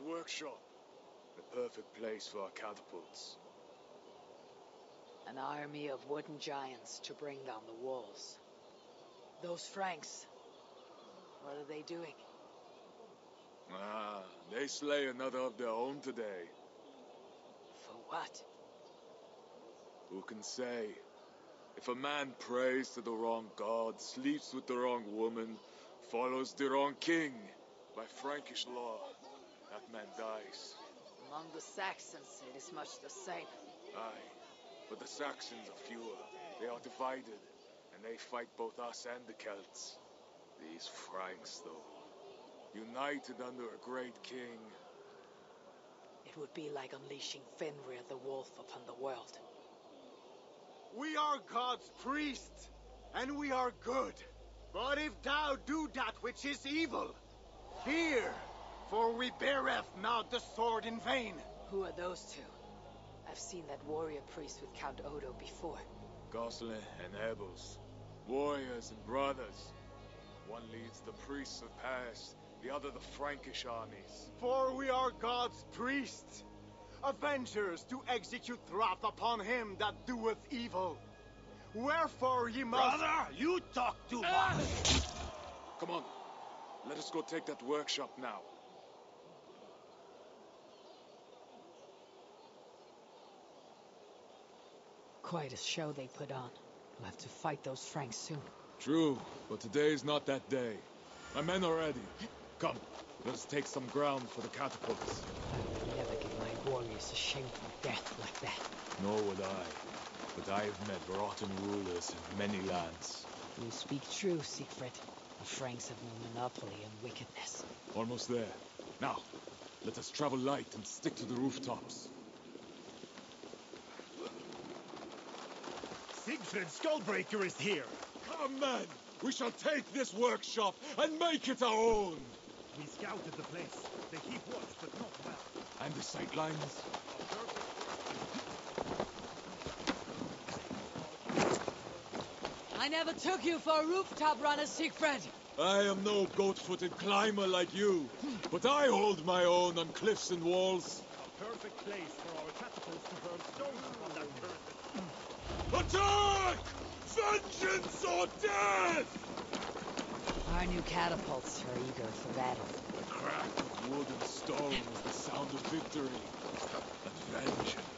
That workshop. The perfect place for our catapults. An army of wooden giants to bring down the walls. Those Franks. What are they doing? Ah, they slay another of their own today. For what? Who can say? If a man prays to the wrong god, sleeps with the wrong woman, follows the wrong king, by Frankish law, man dies. Among the Saxons, it is much the same. Aye, but the Saxons are fewer. They are divided, and they fight both us and the Celts. These Franks, though, united under a great king. It would be like unleashing Fenrir the wolf upon the world. We are God's priests, and we are good. But if thou do that which is evil, fear, for we beareth not the sword in vain. Who are those two? I've seen that warrior priest with Count Odo before. Gosselin and Ebels, warriors and brothers. One leads the priests of Paris, the other the Frankish armies. For we are God's priests, avengers to execute wrath upon him that doeth evil. Wherefore ye must. Brother, you talk too much. Ah! Come on, let us go take that workshop now. Quite a show they put on. We'll have to fight those Franks soon. True, but today is not that day. My men are ready. Come, let us take some ground for the catapults. I would never give my warriors a shameful death like that. Nor would I. But I have met rotten rulers in many lands. You speak true, Siegfried. The Franks have no monopoly on wickedness. Almost there. Now, let us travel light and stick to the rooftops. Siegfried Skullbreaker is here. Come, men! We shall take this workshop and make it our own! We scouted the place. They keep watch, but not well. And the sight lines? I never took you for a rooftop runner, Siegfried. I am no goat-footed climber like you, but I hold my own on cliffs and walls. A perfect place for our catapults to hurl stones upon that cursed. Attack! Vengeance or death! Our new catapults are eager for battle. The crack of wood and stone is the sound of victory and vengeance.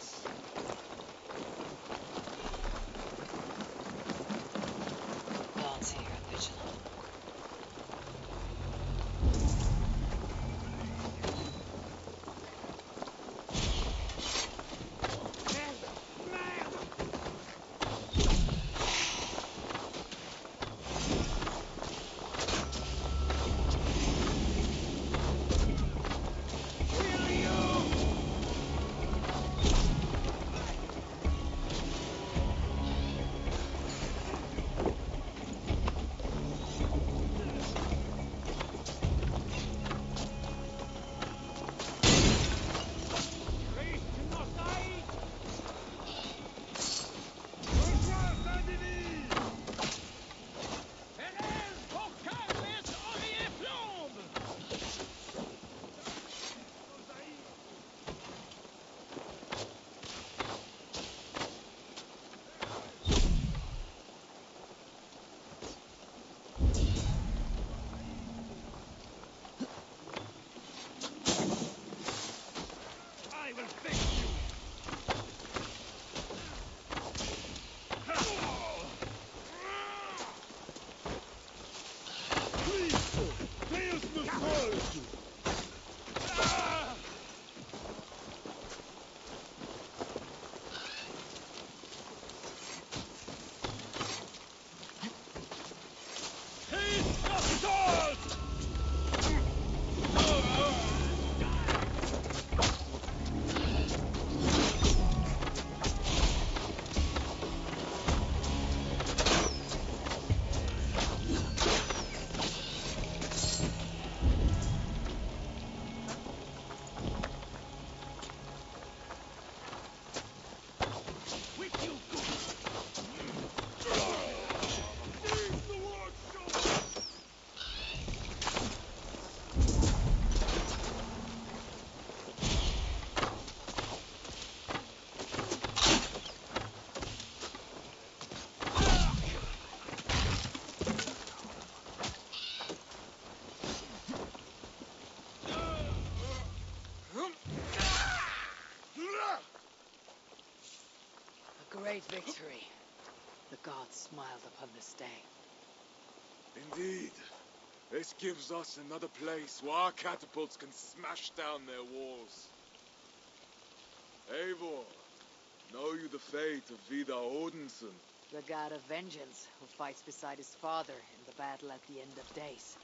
Great victory. The gods smiled upon this day. Indeed. This gives us another place where our catapults can smash down their walls. Eivor, know you the fate of Vidar Odinson? The god of vengeance, who fights beside his father in the battle at the end of days.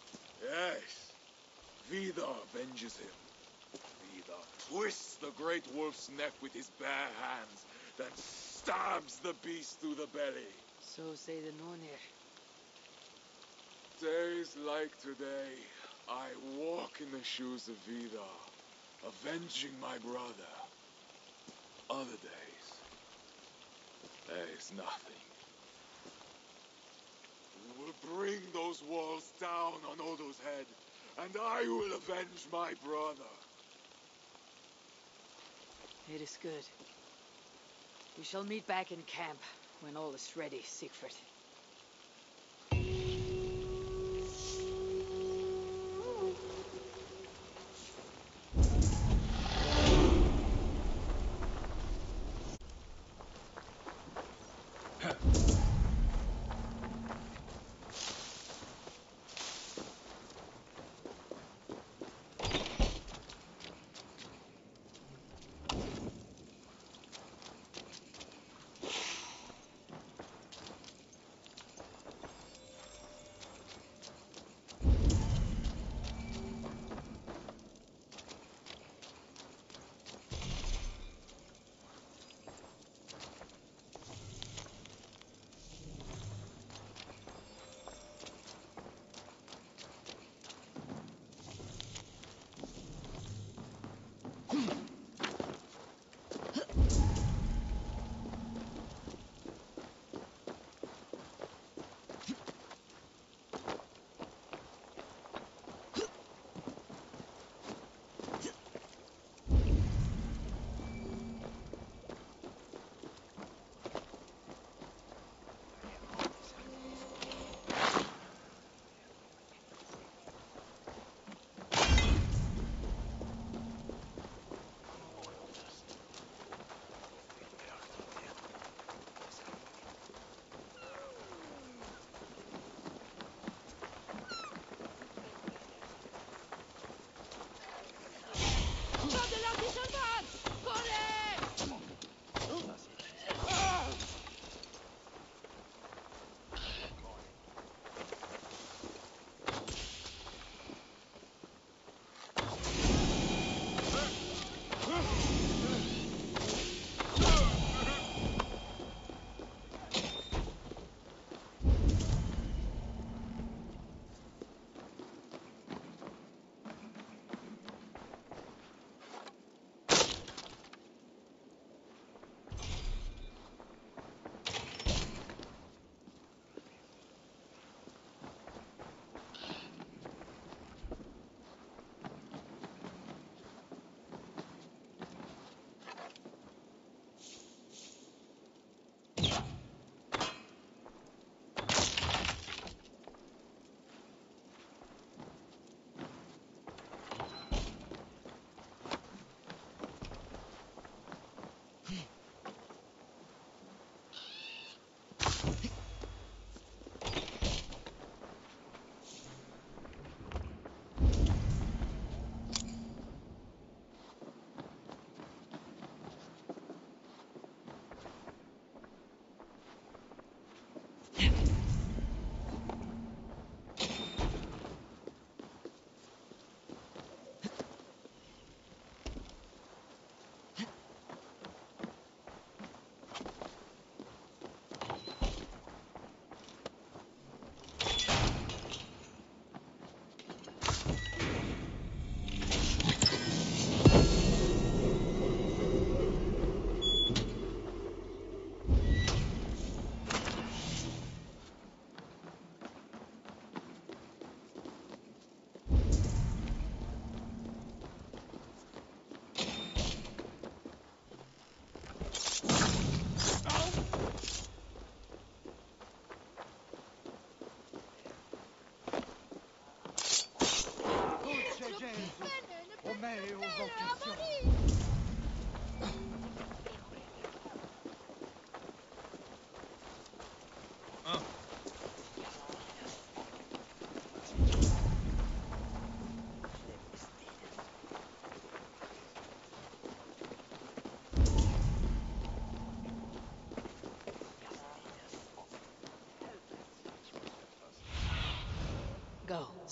Yes. Vidar avenges him. Vidar twists the great wolf's neck with his bare hands, then stabs the beast through the belly. So say the Nornir. Days like today, I walk in the shoes of Vidar, avenging my brother. Other days, there is nothing. We will bring those walls down on Odo's head, and I will avenge my brother. It is good. We shall meet back in camp when all is ready, Siegfried.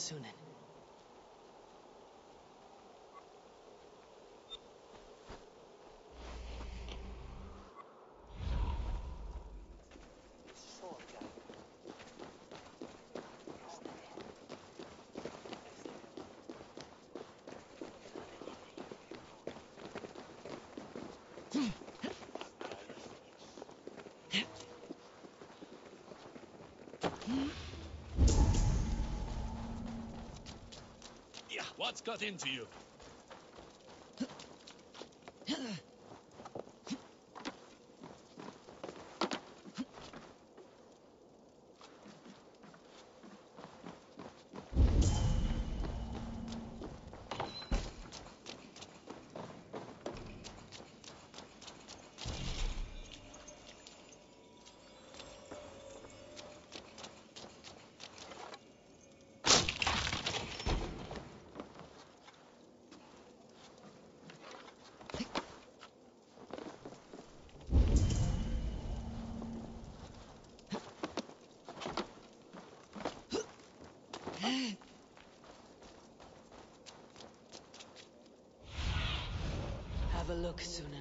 Sunan. Mm-hmm. What's got into you? look soon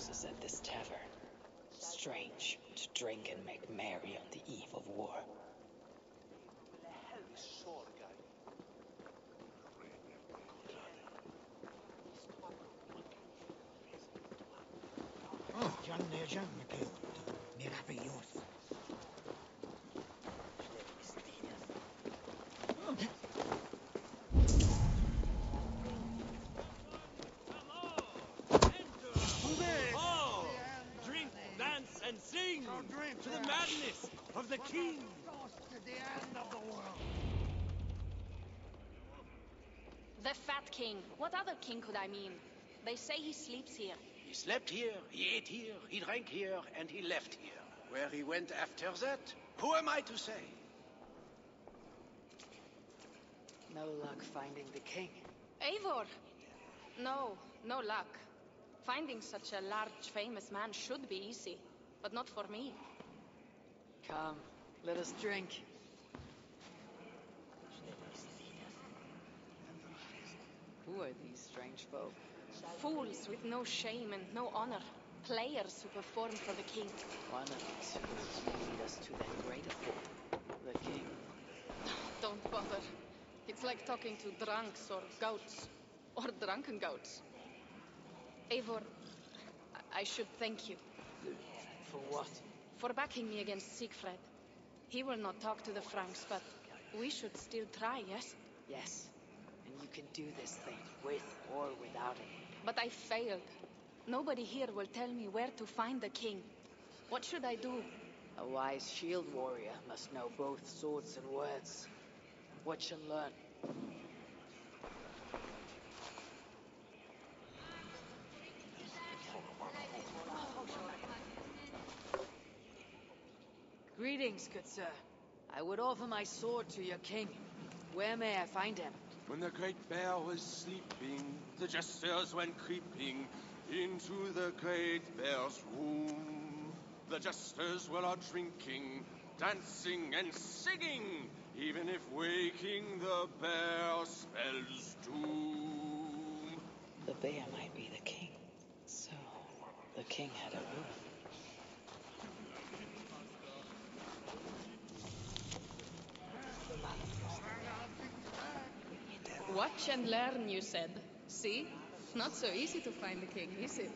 houses at this tavern. Strange to drink and make merry on the eve of war. Oh, John, dear John. To the madness of the king. The Fat King. What other king could I mean? They say he sleeps here. He slept here, he ate here, he drank here, and he left here. Where he went after that, who am I to say? No luck finding the king. Eivor! No, no luck. Finding such a large, famous man should be easy, but not for me. Come, let us drink. Who are these strange folk? Fools with no shame and no honor. Players who perform for the king. One of these fools will lead us to that great affair, the king. Don't bother. It's like talking to drunks or goats. Or drunken goats. Eivor, I- I should thank you For what? for backing me against Siegfried. He will not talk to the Franks, but we should still try, yes? Yes. And you can do this thing, with or without him. But I failed. Nobody here will tell me where to find the king. What should I do? A wise shield warrior must know both swords and words. Watch and learn. Greetings, good sir. I would offer my sword to your king. Where may I find him? When the great bear was sleeping, the jesters went creeping into the great bear's room. The jesters were out drinking, dancing, and singing, even if waking the bear spells doom. The bear might be the king. So, the king had a room. Watch and learn, you said. See? Not so easy to find the king, is it?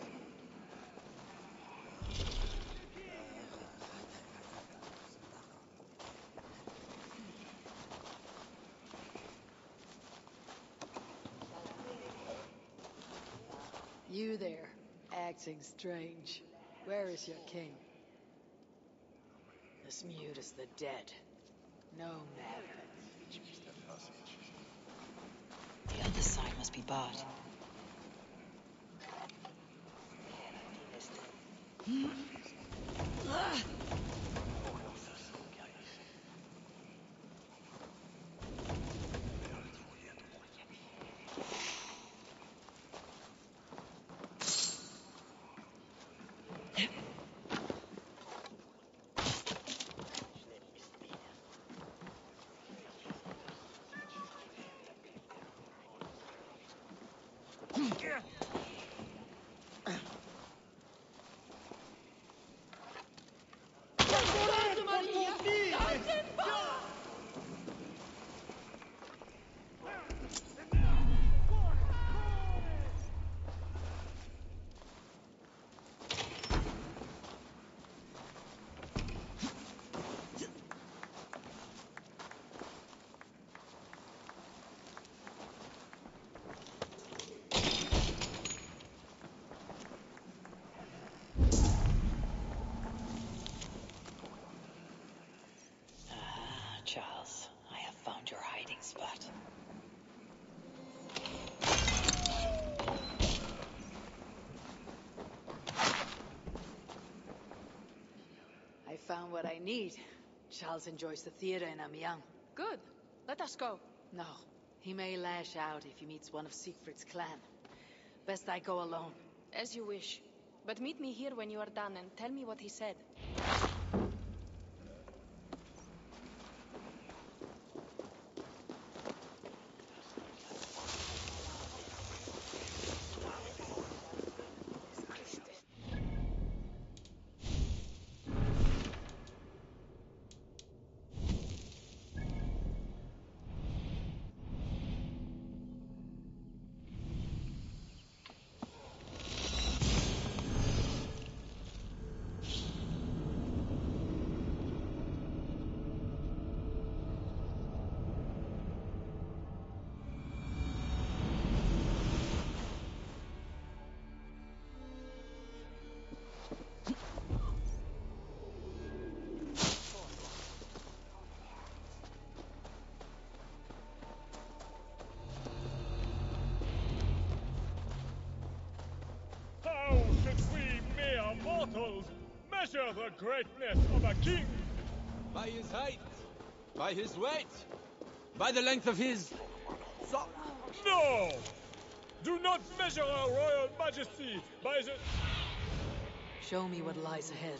You there, acting strange. Where is your king? As mute as the dead. No matter. The other side must be barred. Hmm? Ah, Charles, I have found your hiding spot. I found what I need. Charles enjoys the theater in Amiens. Good. Let us go. No, he may lash out if he meets one of Siegfried's clan. Best I go alone. As you wish. But meet me here when you are done and tell me what he said. Measure the greatness of a king? By his height, by his weight, by the length of his. So- No! Do not measure our royal majesty by the. Show me what lies ahead.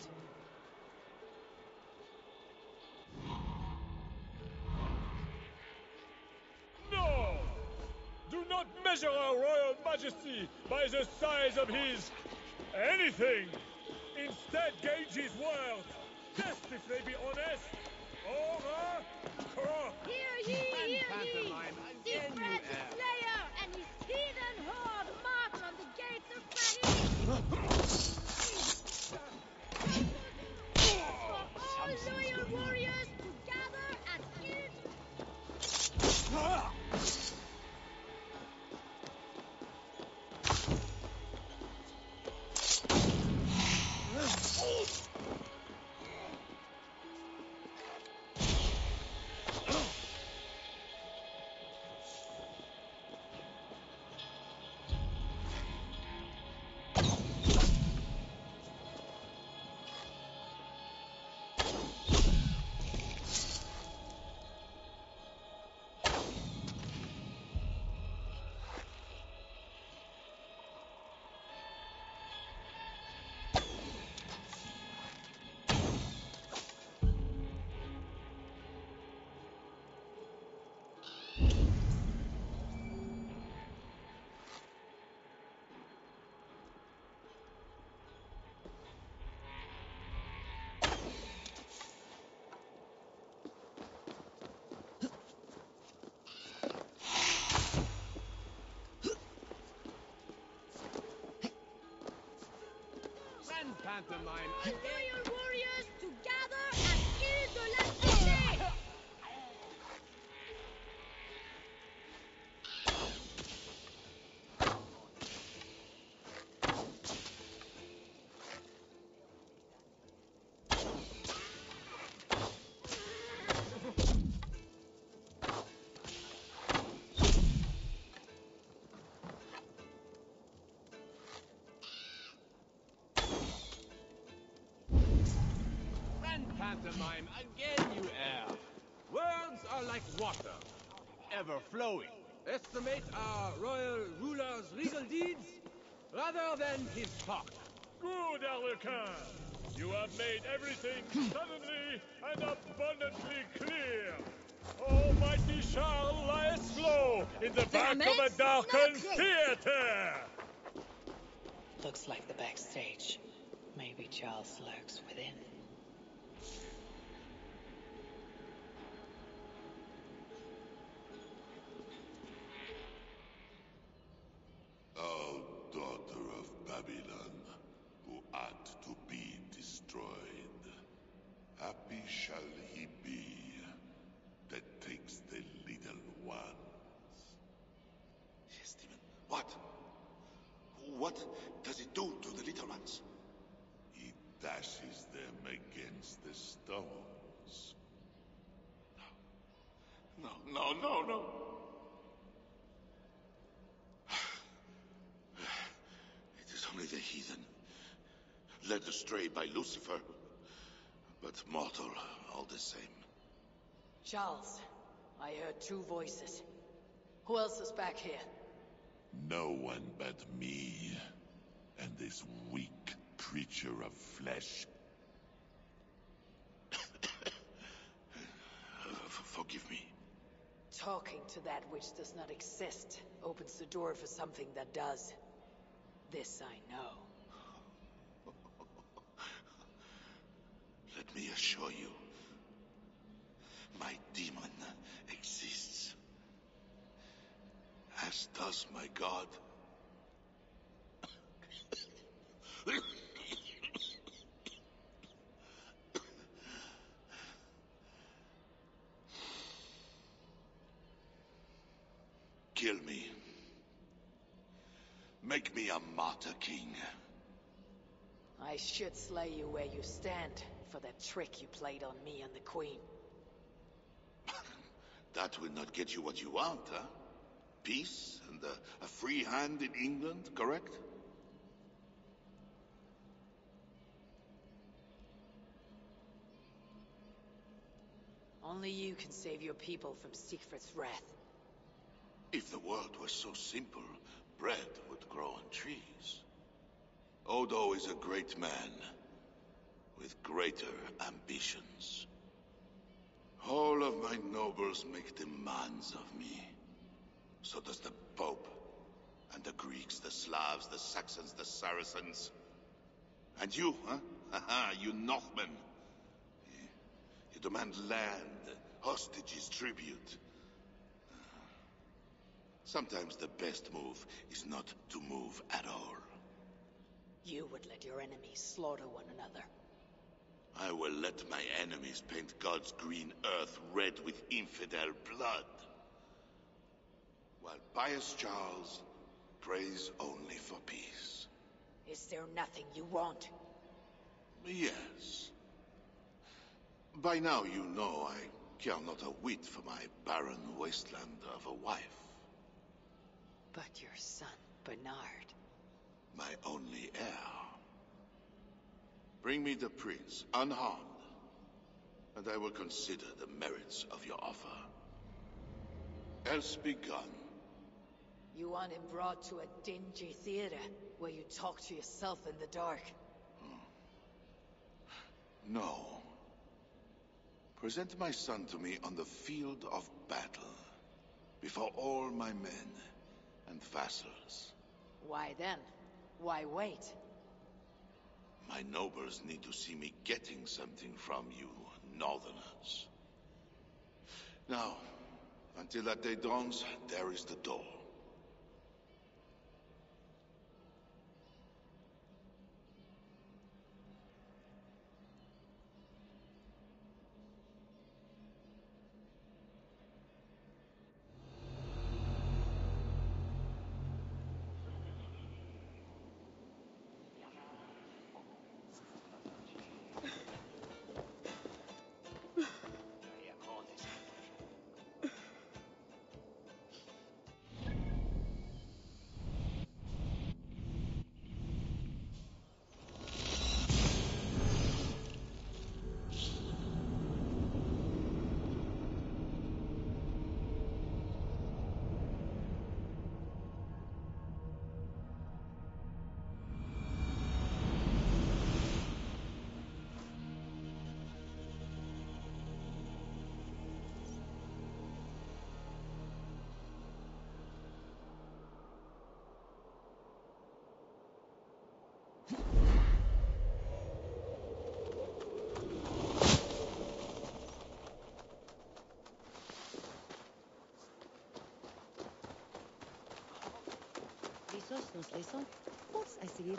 Pantomime. Loyal warriors to gather at Eid de la pantomime again, you air. Words are like water, ever flowing. Estimate our royal ruler's legal deeds rather than his talk. Good, Arlequin. You have made everything suddenly and abundantly clear. Almighty Charles lies low in the back of a darkened theater. Looks like the backstage. Maybe Charles lurks within. O daughter of Babylon, who art to be destroyed, happy shall he be that takes the little ones. Yes, Demon. What? What does it do to the little ones? He dashes them against the stones. No, no, no, no. It is only the heathen, led astray by Lucifer, but mortal all the same. Charles, I heard two voices. Who else is back here? No one but me, and this weak creature of flesh. Talking to that which does not exist opens the door for something that does. This I know. Let me assure you, my demon exists. As does my god. Kill me. Make me a martyr king. I should slay you where you stand for that trick you played on me and the Queen. that will not get you what you want, huh? Peace and a, a free hand in England, correct? Only you can save your people from Siegfried's wrath. If the world were so simple, bread would grow on trees. Odo is a great man, with greater ambitions. All of my nobles make demands of me. So does the Pope. And the Greeks, the Slavs, the Saxons, the Saracens. And you, huh? Haha, you Northmen. You demand land, hostages, tribute. Sometimes the best move is not to move at all. You would let your enemies slaughter one another. I will let my enemies paint God's green earth red with infidel blood. While pious Charles prays only for peace. Is there nothing you want? Yes. By now you know I care not a whit for my barren wasteland of a wife. But your son, Bernard. My only heir. Bring me the prince, unharmed, and I will consider the merits of your offer. Else be gone. You want him brought to a dingy theater, where you talk to yourself in the dark? Hmm. No. Present my son to me on the field of battle, before all my men and vassals. Why then? Why wait? My nobles need to see me getting something from you, northerners. Now, until that day dawns, there is the door. Listos, nos listos. Vamos a seguir.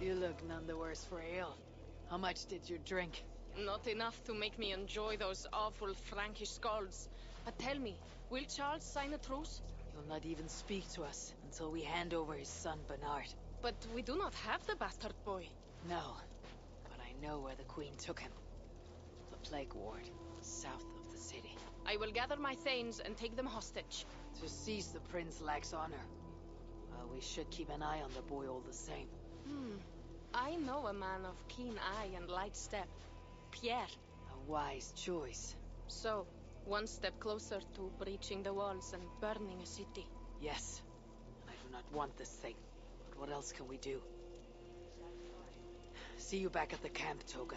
You look none the worse for ale. How much did you drink? Not enough to make me enjoy those awful Frankish skalds. But tell me, will Charles sign a truce? He'll not even speak to us until we hand over his son Bernard. But we do not have the bastard boy. No, but I know where the Queen took him. The Plague Ward, south of the city. I will gather my thanes and take them hostage. To seize the prince lacks honor. Well, we should keep an eye on the boy all the same. Hmm. I know a man of keen eye and light step. Pierre. A wise choice. So, one step closer to breaching the walls and burning a city. Yes. Not want this thing. But what else can we do? See you back at the camp, Toka.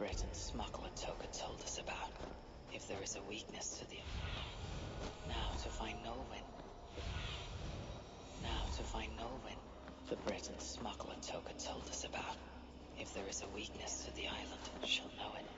Breton smuggler Toka told us about. If there is a weakness to the... Now to find Nolwenn. Now to find Nolwenn. The Breton smuggler Toka told us about. If there is a weakness to the island, she'll know it.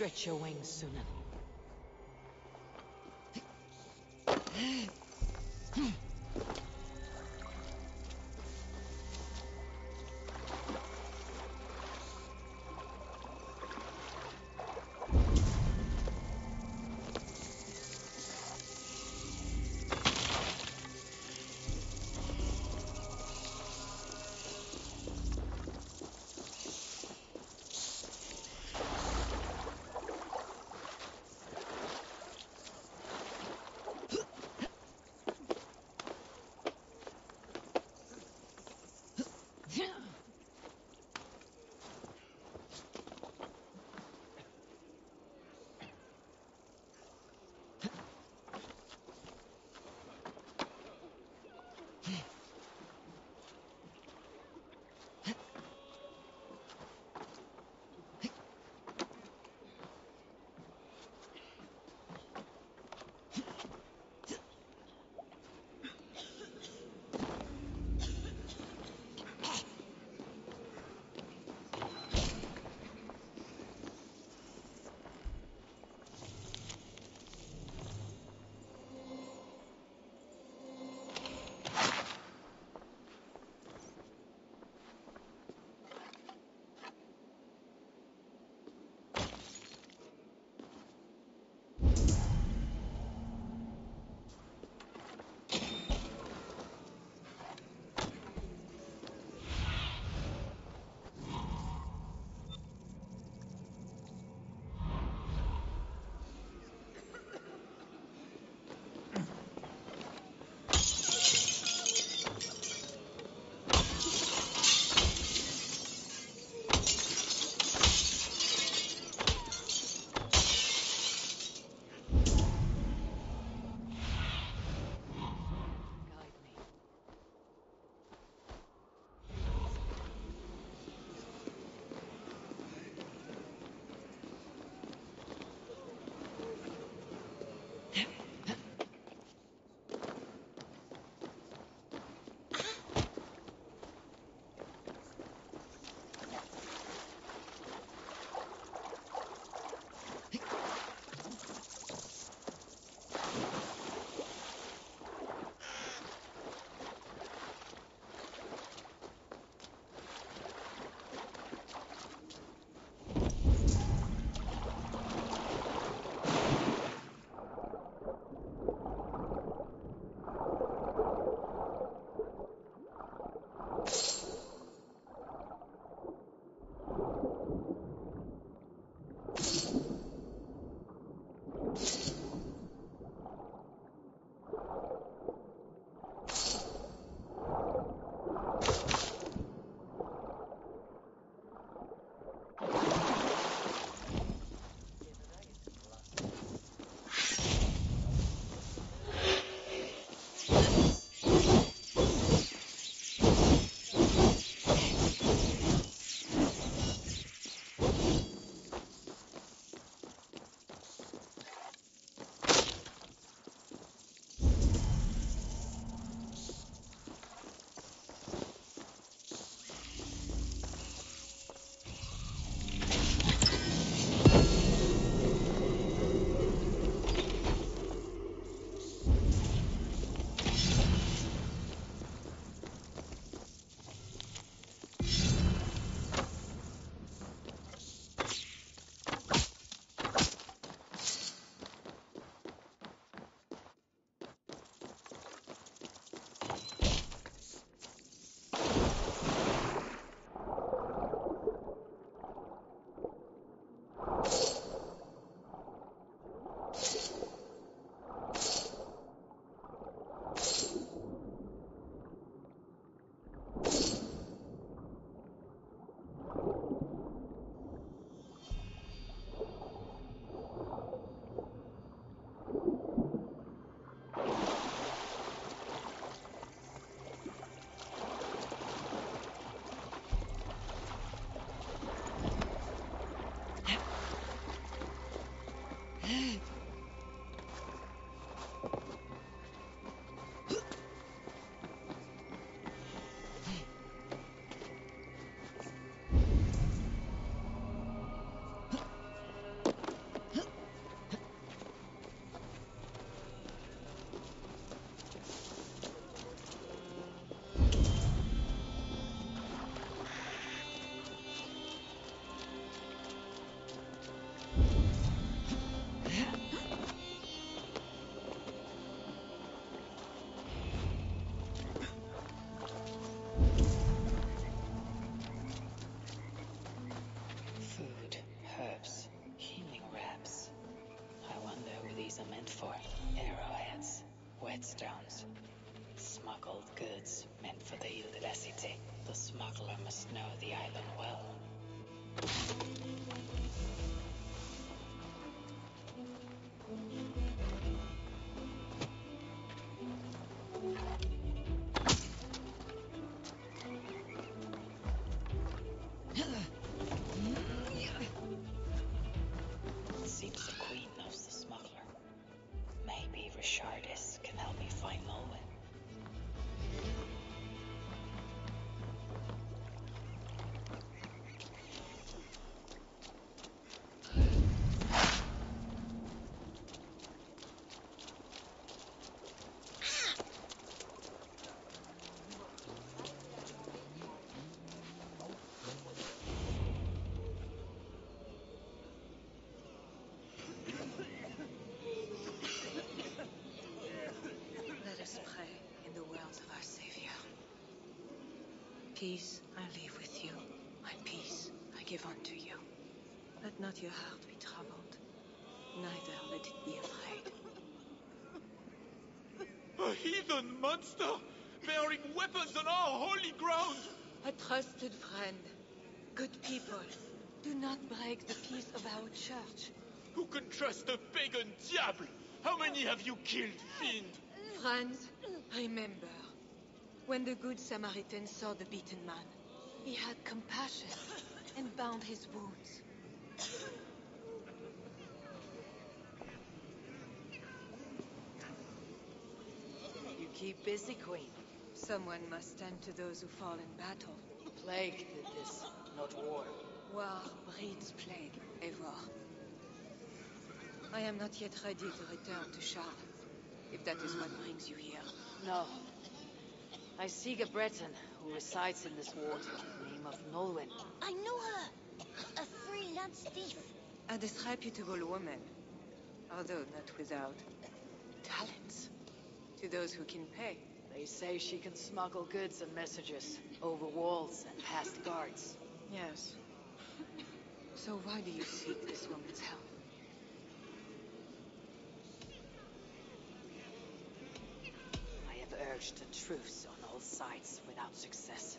Stretch your wings, Sýnin. Whetstones, smuggled goods meant for the Ile. The smuggler must know the island well. Peace I leave with you, my peace I give unto you. Let not your heart be troubled, neither let it be afraid. A heathen monster! Bearing weapons on our holy ground! A trusted friend, good people, do not break the peace of our church. Who can trust a pagan diable? How many have you killed, fiend? Friends, remember, when the Good Samaritan saw the beaten man, he had compassion and bound his wounds. You keep busy, Queen. Someone must tend to those who fall in battle. Plague did this, not war. War breeds plague, Eivor. I am not yet ready to return to Charles, if that is what brings you here. No. I seek a Breton who resides in this ward, name of Nolwenn. I know her! A freelance thief. A disreputable woman, although not without talents. To those who can pay. They say she can smuggle goods and messages over walls and past guards. Yes. So why do you seek this woman's help? I have urged a truce on all sides without success.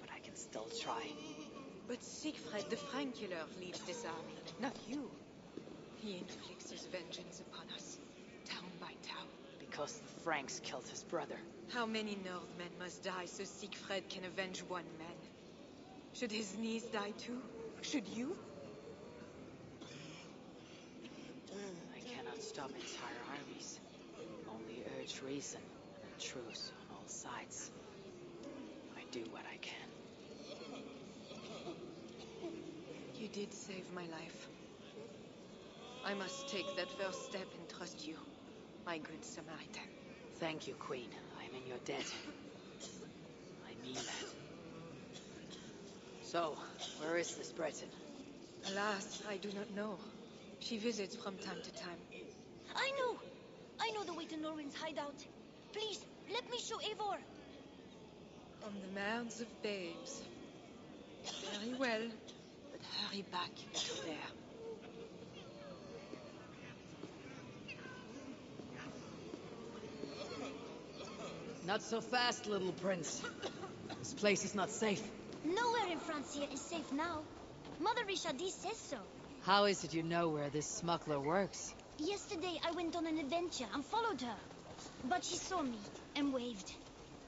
But I can still try. But Siegfried the Frank killer leads this army, not you. He inflicts his vengeance upon us, town by town. Because the Franks killed his brother. How many Northmen must die so Siegfried can avenge one man? Should his niece die too? Should you? I cannot stop entire armies. Only urge reason and on all sides. I do what I can. You did save my life. I must take that first step and trust you, my good Samaritan. Thank you, Queen. I'm in your debt. I mean that. So, where is this Breton? Alas, I do not know. She visits from time to time. I know! I know the way to Norwin's hideout. Please, let me show Eivor. On the mounds of babes. Very well, but hurry back, little bear. Not so fast, little prince. This place is not safe. Nowhere in Francia is safe now. Mother Richardis says so. How is it you know where this smuggler works? Yesterday I went on an adventure and followed her. But she saw me and waved.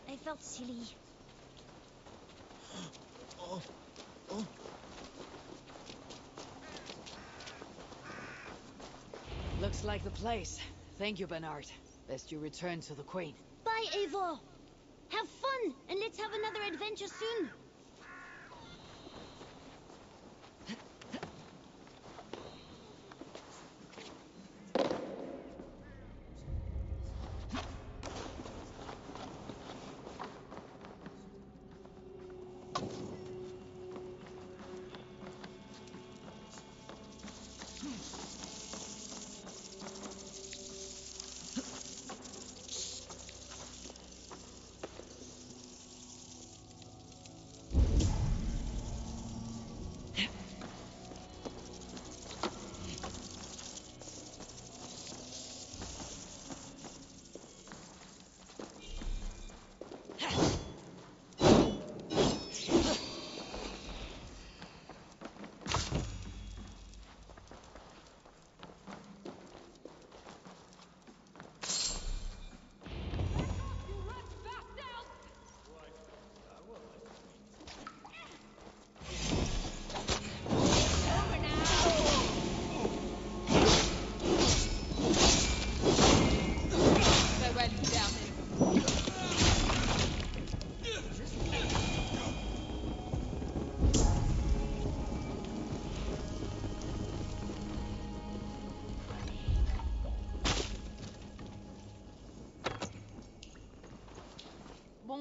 I felt silly. Oh, oh. Looks like the place. Thank you, Bernard. Best you return to the Queen. Bye, Eivor. Have fun, and let's have another adventure soon.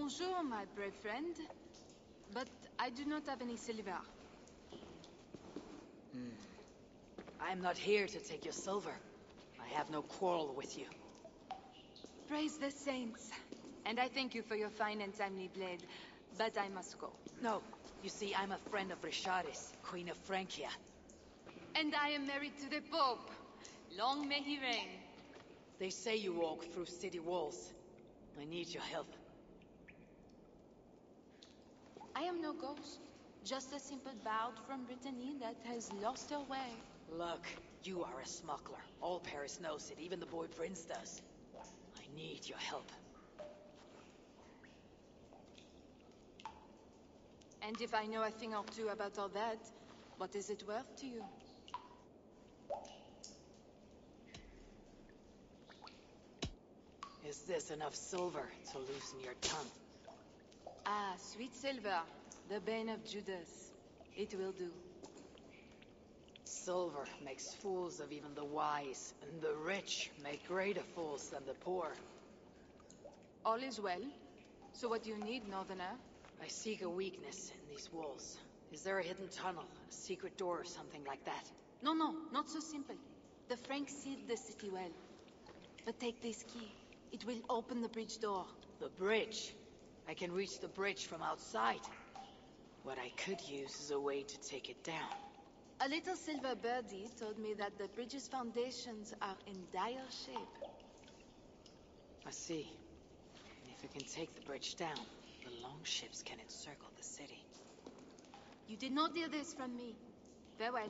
Bonjour, my brave friend. But I do not have any silver. Hmm. I'm not here to take your silver. I have no quarrel with you. Praise the saints. And I thank you for your fine and timely blade. But I must go. No. You see, I'm a friend of Richardis, Queen of Francia. And I am married to the Pope. Long may he reign. They say you walk through city walls. I need your help. I am no ghost. Just a simple bout from Brittany that has lost her way. Look, you are a smuggler. All Paris knows it, even the boy Prince does. I need your help. And if I know a thing or two about all that, what is it worth to you? Is this enough silver to loosen your tongue? Ah, sweet silver, the bane of Judas. It will do. Silver makes fools of even the wise, and the rich make greater fools than the poor. All is well. So what do you need, Northerner? I seek a weakness in these walls. Is there a hidden tunnel, a secret door, or something like that? No, no, not so simple. The Franks sealed the city well. But take this key. It will open the bridge door. The bridge? I can reach the bridge from outside. What I could use is a way to take it down. A little silver birdie told me that the bridge's foundations are in dire shape. I see. And if we can take the bridge down, the longships can encircle the city. You did not hear this from me. Farewell.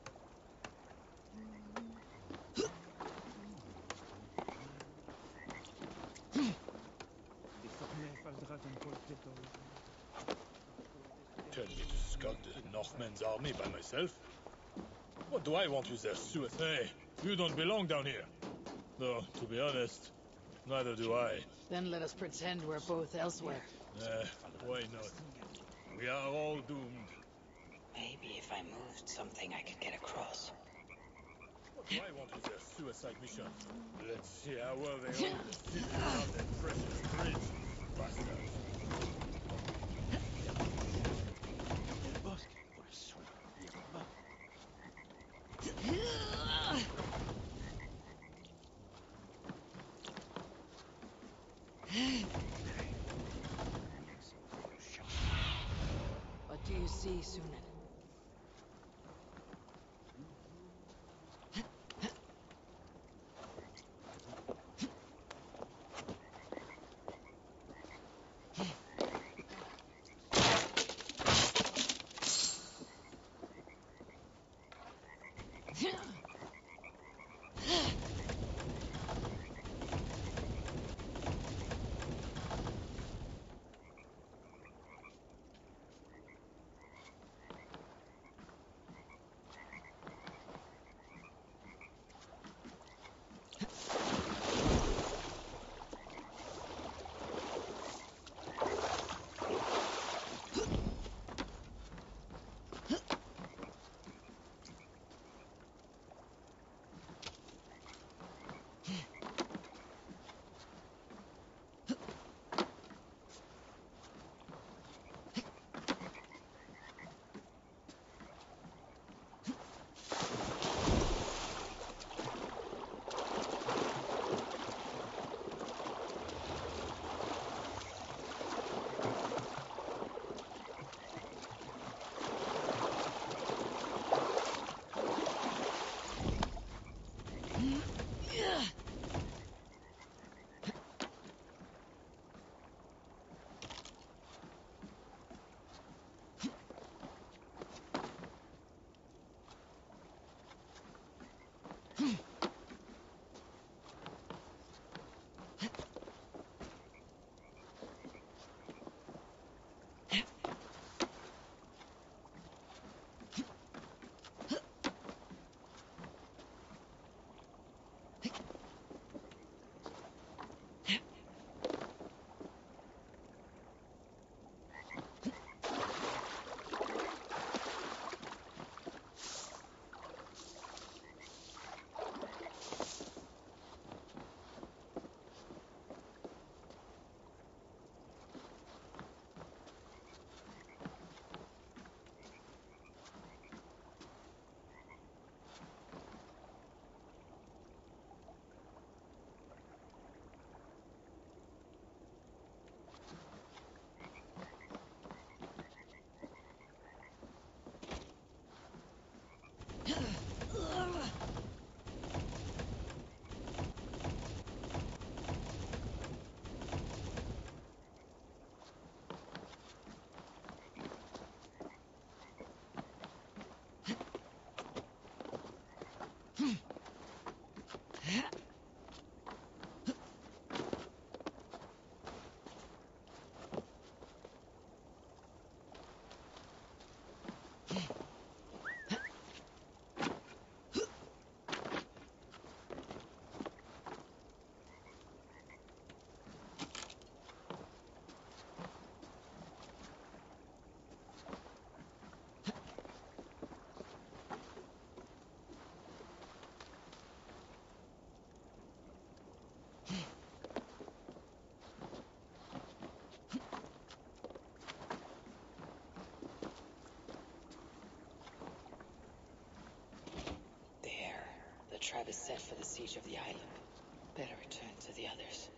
faldrat un. Tell me to scud the Northmen's army by myself? What do I want with their suet? Hey, you don't belong down here. Though, to be honest, neither do I. Then let us pretend we're both elsewhere. Eh, why not? We are all doomed. Maybe if I moved something I could get across. What do I want with their suicide mission? Let's see how well they hold the city trap is set for the siege of the island. Better return to the others.